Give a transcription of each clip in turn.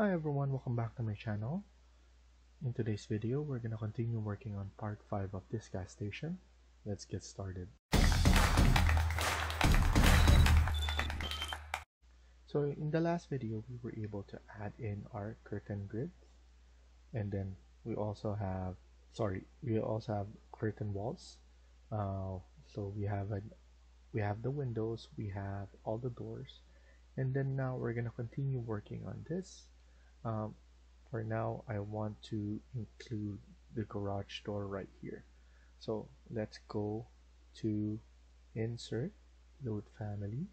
Hi everyone, welcome back to my channel. In today's video, we're gonna continue working on part 5 of this gas station. Let's get started. So in the last video, we were able to add in our curtain grid and then we also have, sorry, we also have curtain walls. Uh, so we have a, we have the windows, we have all the doors, and then now we're gonna continue working on this um, for now I want to include the garage door right here. So let's go to insert load family.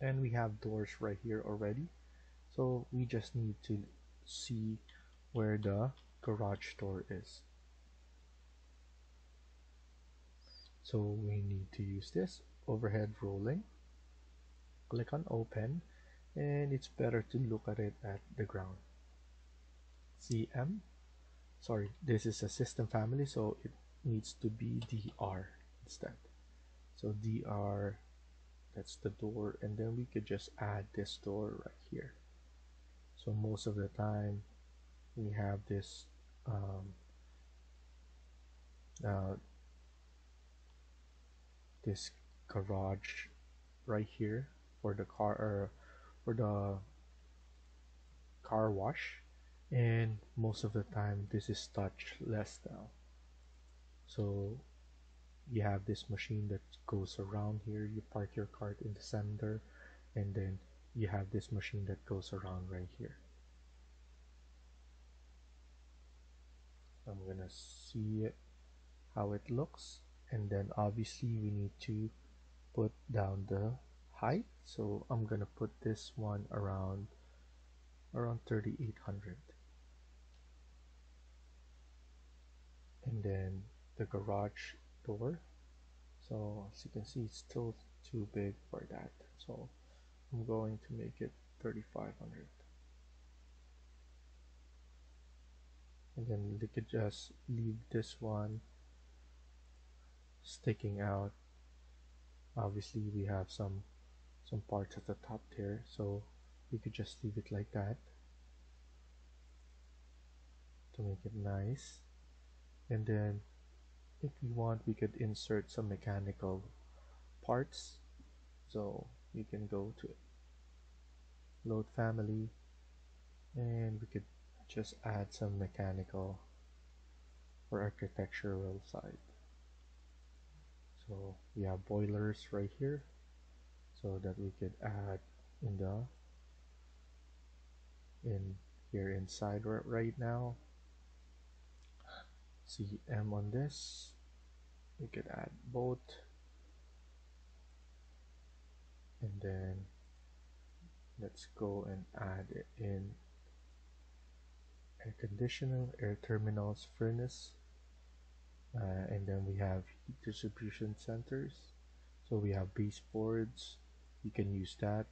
And we have doors right here already. So we just need to see where the garage door is. So we need to use this overhead rolling. Click on open and it's better to look at it at the ground. CM sorry this is a system family so it needs to be DR instead. So DR that's the door and then we could just add this door right here. So most of the time we have this um, uh, this garage right here for the car or for the car wash. And most of the time this is touchless now. So you have this machine that goes around here. You park your cart in the center and then you have this machine that goes around right here. I'm gonna see it how it looks and then obviously we need to put down the height so I'm gonna put this one around around 3800 and then the garage door. So as you can see it's still too big for that. So I'm going to make it 3500 and then we could just leave this one sticking out. Obviously we have some some parts at the top there so we could just leave it like that to make it nice. And then if we want we could insert some mechanical parts. So you can go to load family and we could just add some mechanical or architectural side. So we have boilers right here so that we could add in the in here inside right now. CM on this. We could add both. And then let's go and add in air conditioner air terminals furnace. Uh, and then we have heat distribution centers. So we have baseboards you can use that.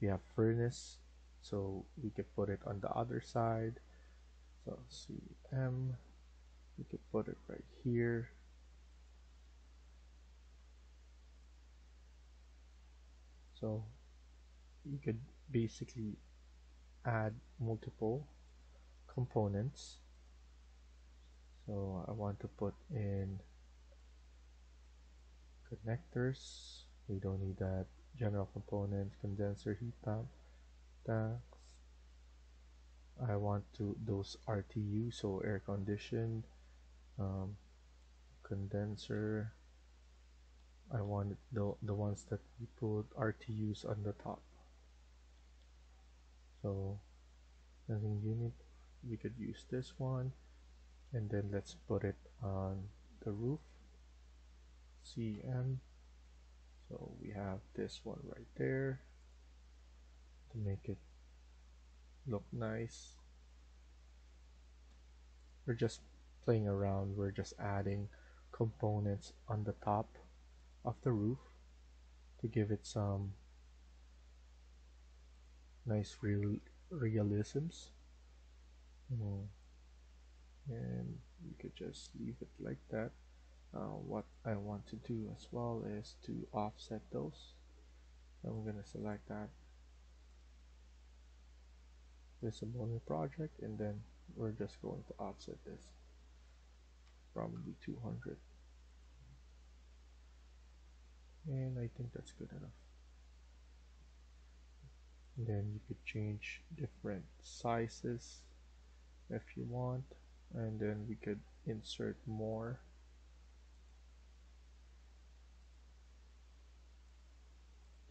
We have furnace so we can put it on the other side. So CM we could put it right here. So you could basically add multiple components. So I want to put in connectors. We don't need that general components condenser heat pump tanks. I want to those RTU so air conditioned um, condenser. I want the, the ones that we put RTUs on the top. So nothing unit we could use this one. And then let's put it on the roof. CM so we have this one right there to make it look nice. We're just playing around. We're just adding components on the top of the roof to give it some nice real realisms. Mm. and we could just leave it like that uh, what I want to do as well is to offset those. I'm gonna select that. Visible the project and then we're just going to offset this. Probably 200 and I think that's good enough. And then you could change different sizes if you want and then we could insert more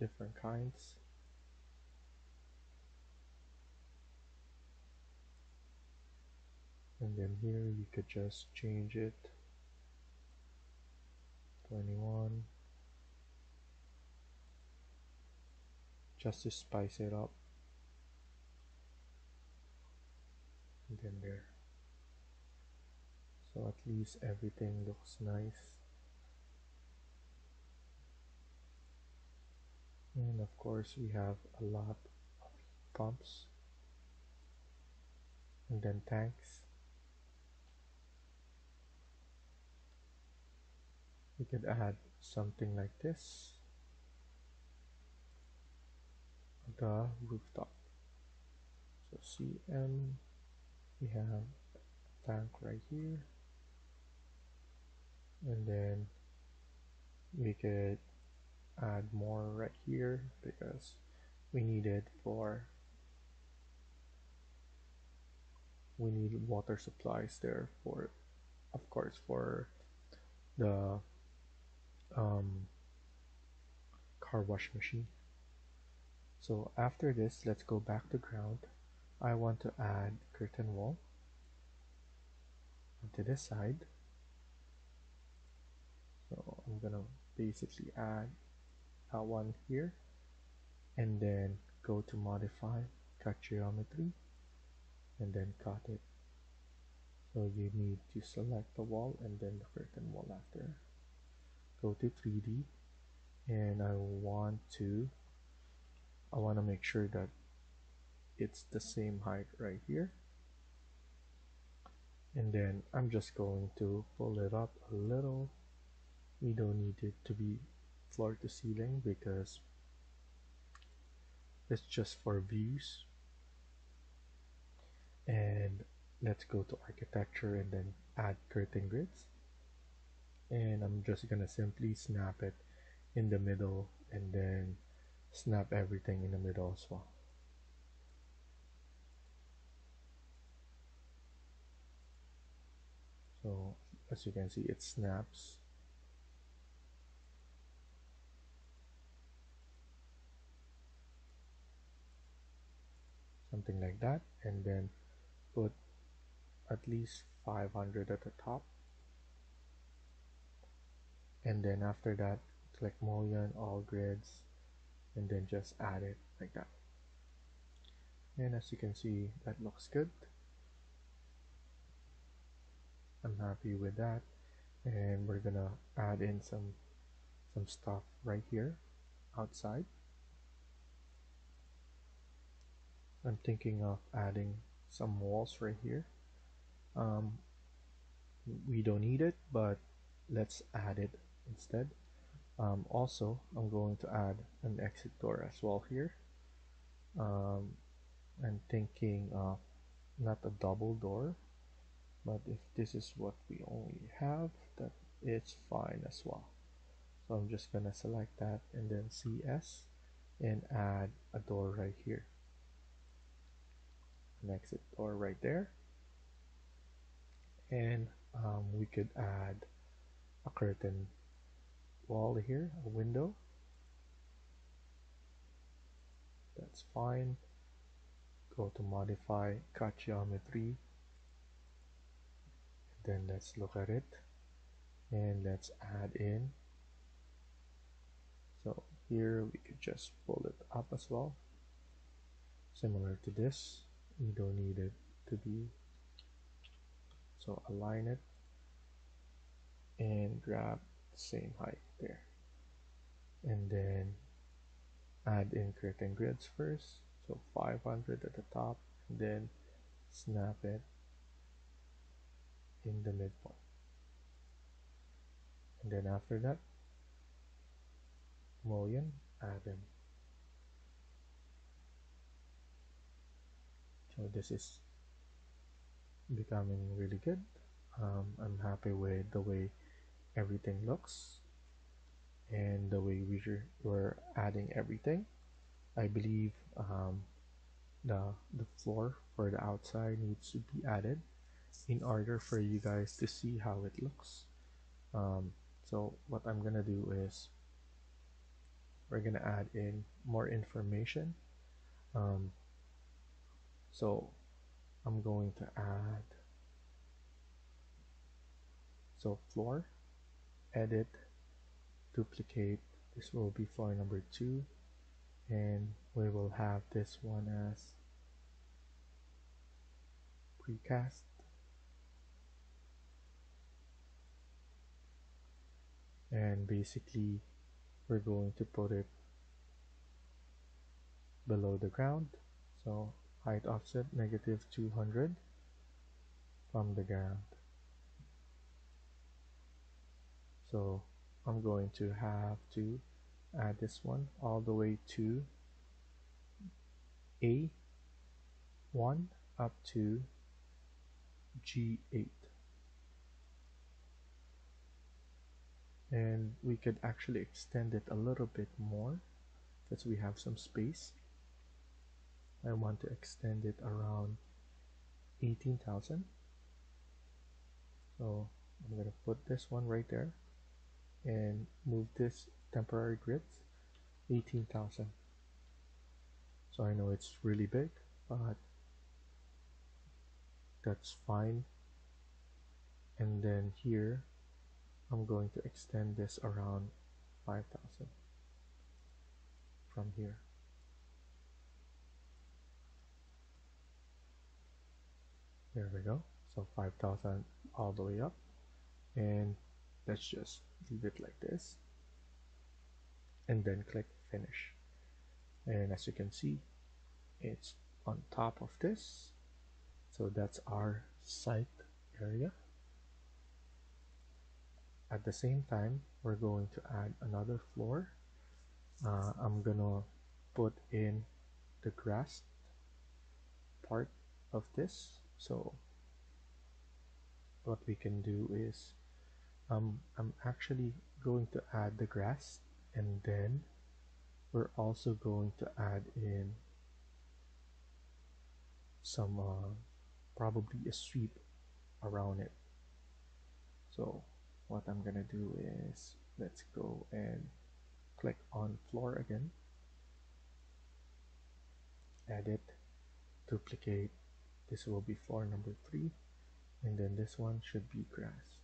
different kinds. And then here you could just change it 21 just to spice it up. And then there. So at least everything looks nice and of course we have a lot of pumps. And then tanks. We could add something like this. The rooftop. So cm we have a tank right here. And then we could add more right here because we need it for we need water supplies there for of course for the um, car wash machine. So after this let's go back to ground. I want to add curtain wall to this side. So I'm gonna basically add that one here. And then go to modify cut geometry and then cut it. So you need to select the wall and then the curtain wall after. Go to 3d and I want to I want to make sure that it's the same height right here. And then I'm just going to pull it up a little. We don't need it to be floor to ceiling because it's just for views. And let's go to architecture and then add curtain grids. And I'm just gonna simply snap it in the middle and then snap everything in the middle as well. So as you can see it snaps something like that and then put at least 500 at the top. And then after that click mullion all grids and then just add it like that. And as you can see that looks good. I'm happy with that. And we're gonna add in some some stuff right here outside I'm thinking of adding some walls right here. Um, we don't need it but let's add it instead. Um, also I'm going to add an exit door as well here. Um, I'm thinking of not a double door but if this is what we only have that it's fine as well. So I'm just gonna select that and then CS and add a door right here an exit door right there. And um, we could add a curtain wall here a window. That's fine. Go to modify cut geometry. Then let's look at it. And let's add in. So here we could just pull it up as well. Similar to this you don't need it to be. So align it and grab the same height there. And then add in curtain grids first. So 500 at the top and then snap it in the midpoint. And then after that mullion add in so this is becoming really good. Um, I'm happy with the way everything looks and the way we were adding everything. I believe um, the the floor for the outside needs to be added in order for you guys to see how it looks. Um, so what I'm gonna do is we're gonna add in more information. Um, so I'm going to add so floor edit duplicate. This will be floor number two. And we will have this one as precast. And basically we're going to put it below the ground. So height offset negative 200 from the ground. So I'm going to have to add this one all the way to A1 up to G8 and we could actually extend it a little bit more because we have some space I want to extend it around 18,000 so I'm gonna put this one right there and move this temporary grid 18,000 so I know it's really big but that's fine. And then here I'm going to extend this around 5,000 from here there we go. So 5,000 all the way up. And let's just leave it like this. And then click finish. And as you can see it's on top of this. So that's our site area. At the same time we're going to add another floor. Uh, I'm gonna put in the grass part of this so what we can do is um, I'm actually going to add the grass and then we're also going to add in some uh, probably a sweep around it. So what I'm gonna do is let's go and click on floor again. Edit duplicate this will be floor number three and then this one should be grass.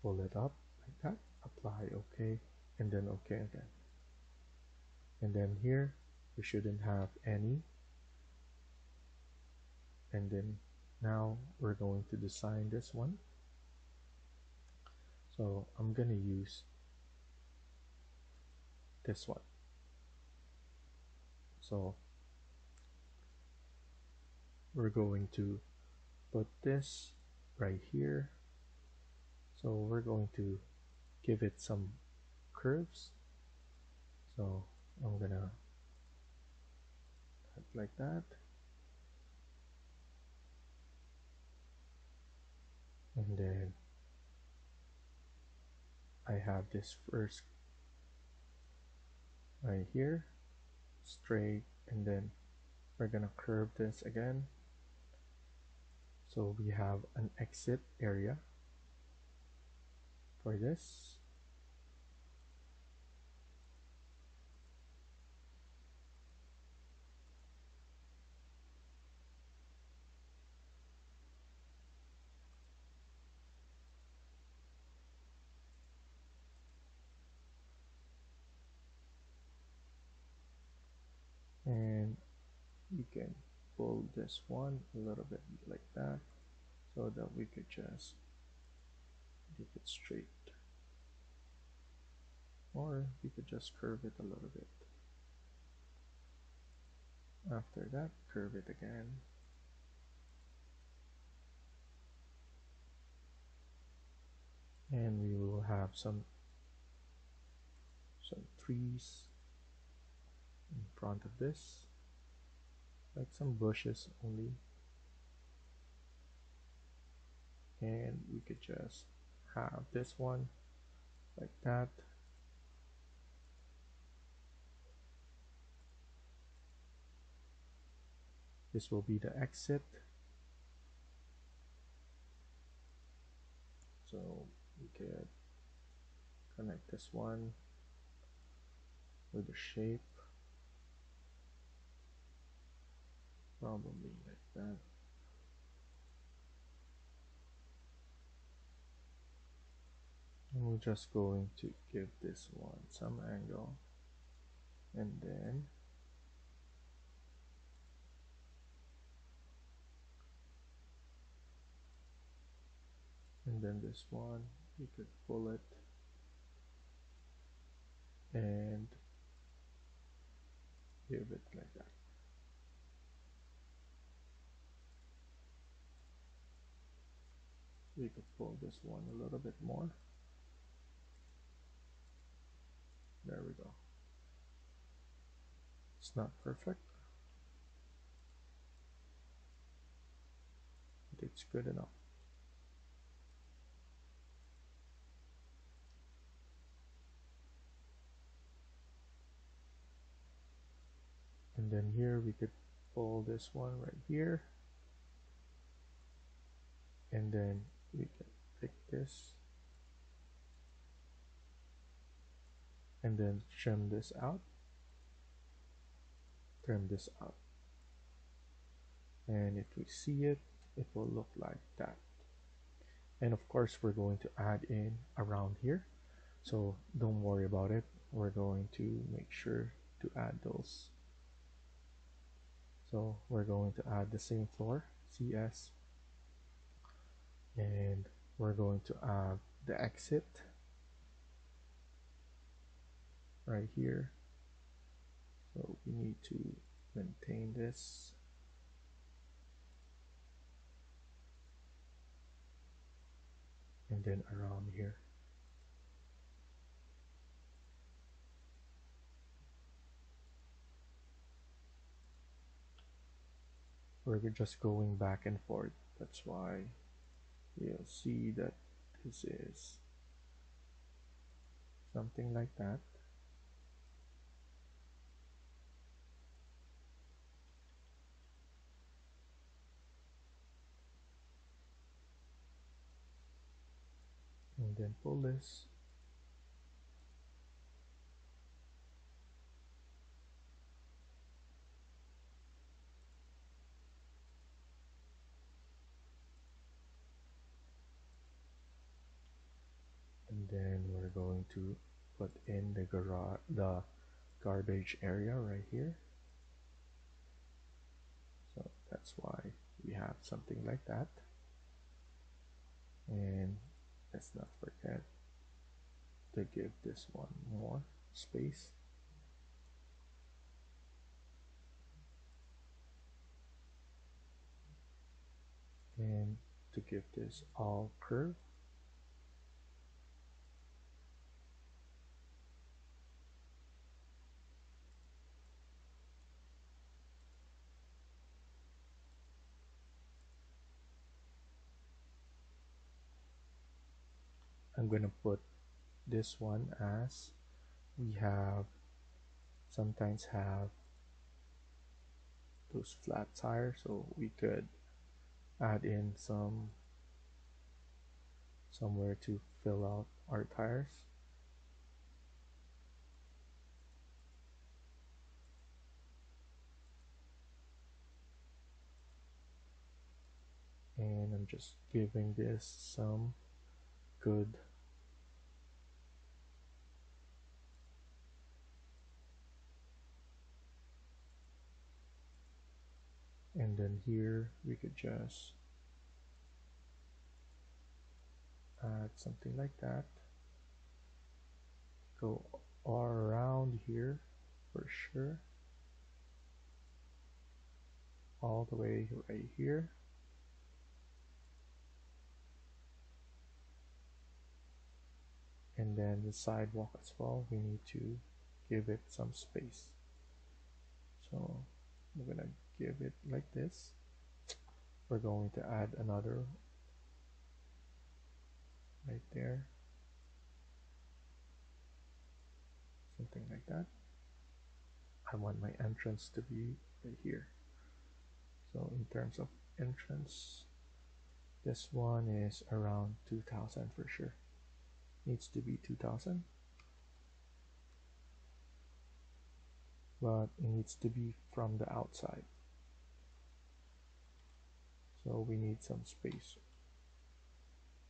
Pull it up like that apply ok and then ok again. And then here we shouldn't have any. And then now we're going to design this one. So I'm gonna use this one so we're going to put this right here. So we're going to give it some curves. So I'm gonna like that. And then I have this first right here straight and then we're gonna curve this again. So we have an exit area for this and you can pull this one a little bit like that so that we could just keep it straight. Or we could just curve it a little bit. After that curve it again. And we will have some some trees in front of this. Like some bushes only. And we could just have this one like that. This will be the exit. So we could connect this one with the shape probably like that. And we're just going to give this one some angle. And then and then this one you could pull it. And give it like that we could pull this one a little bit more. There we go. It's not perfect but it's good enough. And then here we could pull this one right here. And then we can pick this. And then trim this out. Trim this out. And if we see it it will look like that. And of course we're going to add in around here. So don't worry about it. We're going to make sure to add those. So we're going to add the same floor CS and we're going to add the exit right here. So we need to maintain this. And then around here. We're just going back and forth. That's why you'll see that this is something like that. And then pull this and then we're going to put in the garage the garbage area right here. So that's why we have something like that. And let's not forget to give this one more space. And to give this all curve I'm gonna put this one as we have sometimes have those flat tires so we could add in some somewhere to fill out our tires. And I'm just giving this some good and then here we could just add something like that. Go all around here for sure. All the way right here. And then the sidewalk as well we need to give it some space. So I'm gonna give it like this. We're going to add another right there. Something like that. I want my entrance to be right here. So in terms of entrance this one is around 2000 for sure. Needs to be 2000 but it needs to be from the outside so we need some space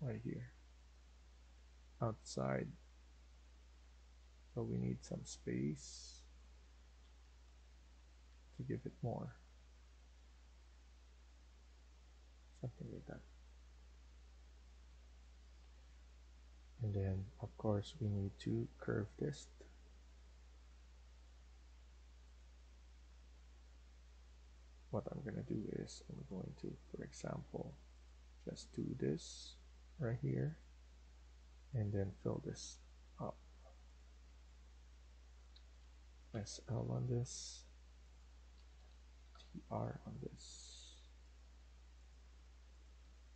right here outside. So we need some space to give it more. Something like that. And then of course we need to curve this what I'm gonna do is I'm going to for example just do this right here and then fill this up. SL on this TR on this.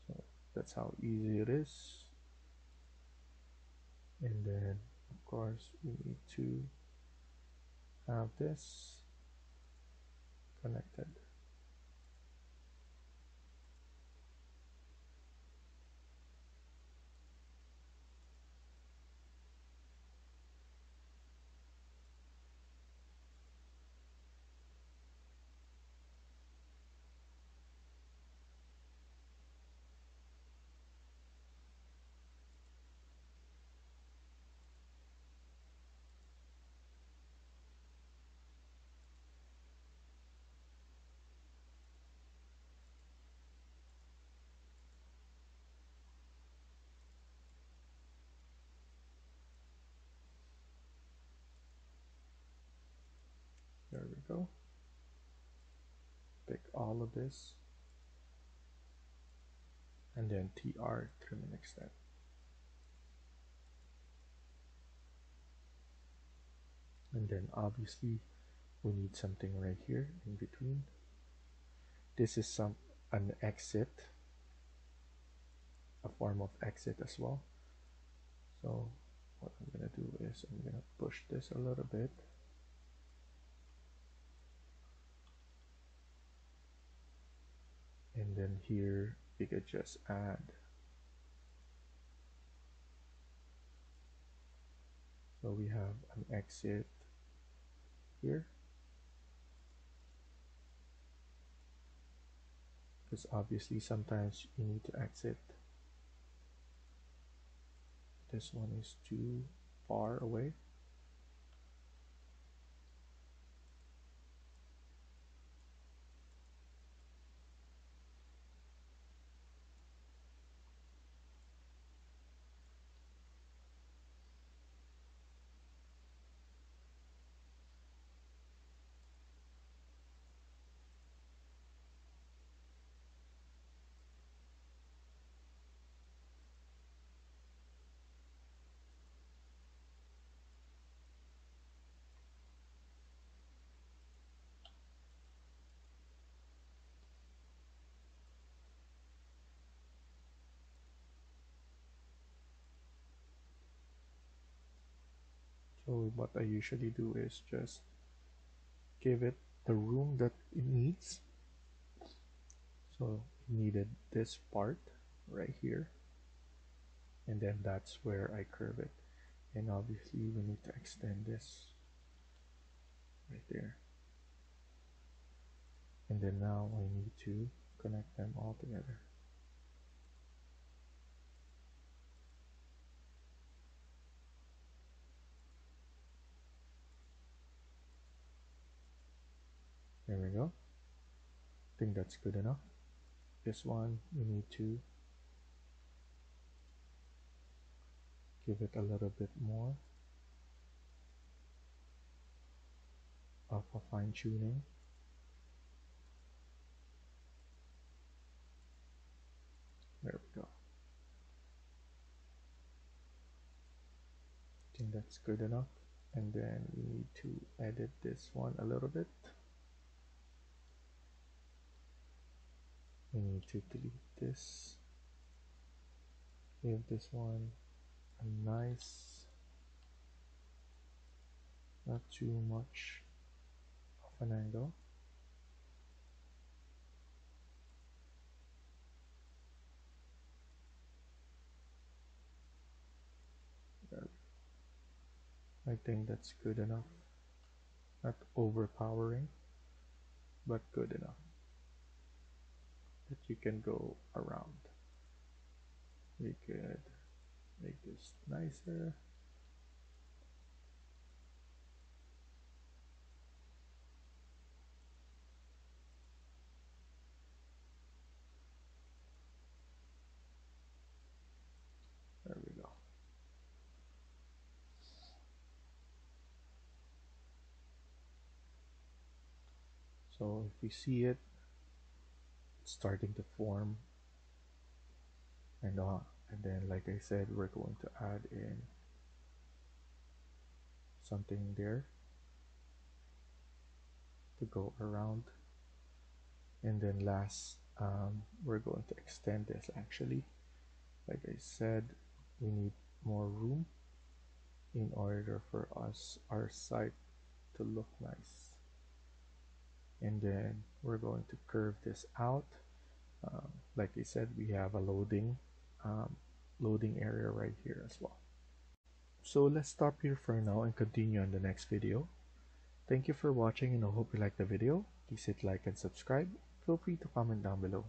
So that's how easy it is. And then of course we need to have this connected there we go pick all of this. And then tr trim and extend and then obviously we need something right here in between. This is some an exit. A form of exit as well. So what I'm gonna do is I'm gonna push this a little bit and then here we could just add so we have an exit here. Because obviously sometimes you need to exit. This one is too far away so what I usually do is just give it the room that it needs. So it needed this part right here. And then that's where I curve it. And obviously we need to extend this right there. And then now I need to connect them all together there we go. I think that's good enough. This one we need to give it a little bit more of a fine tuning. There we go. I think that's good enough. And then we need to edit this one a little bit we need to delete this give this one. A nice. Not too much of an angle. I think that's good enough. Not overpowering but good enough that you can go around. We could make this nicer. There we go. So if we see it starting to form and uh, and then like I said we're going to add in something there to go around. And then last um, we're going to extend this actually. Like I said we need more room in order for us our site to look nice and then we're going to curve this out. Um, like I said we have a loading um, loading area right here as well. So let's stop here for now and continue on the next video. Thank you for watching and I hope you liked the video. Please hit like and subscribe. Feel free to comment down below